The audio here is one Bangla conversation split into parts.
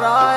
para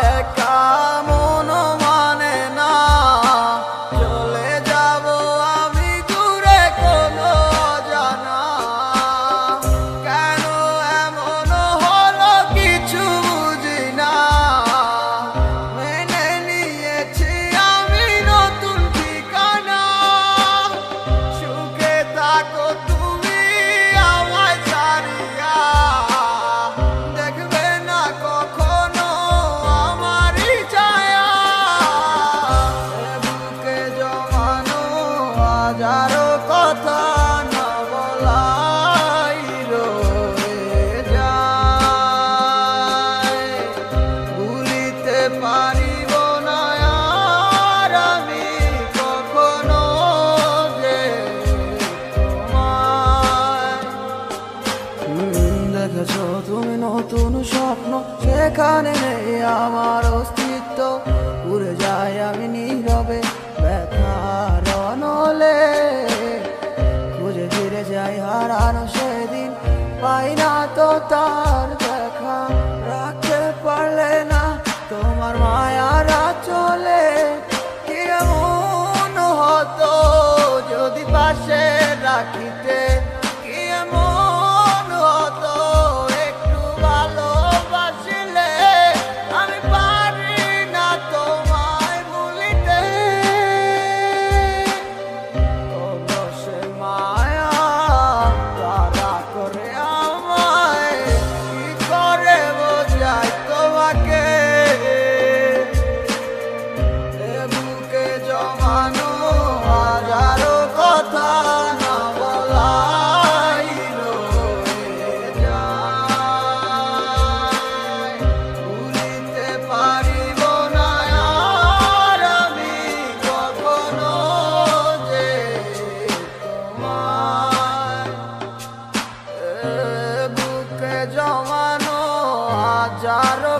হাজারো কথা না বলাই যায়। ভুলিতে পারিব না আর আমি কখনো যে দেখেছ, তুমি নতুন স্বপ্ন, সেখানে নেই আমার অস্তিত্ব। উড়ে যাই আমি নীরবে হারানো সেদিন পাই না তো তার দেখা। রাখতে পারলে না তোমার মায়ারা চলে কেমন হতো যদি পাশে রাখিতে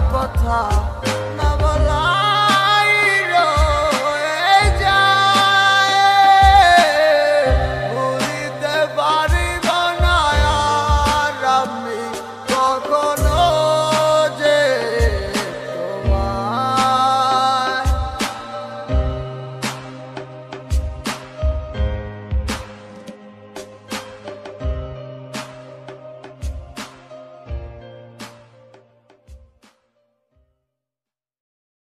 butter.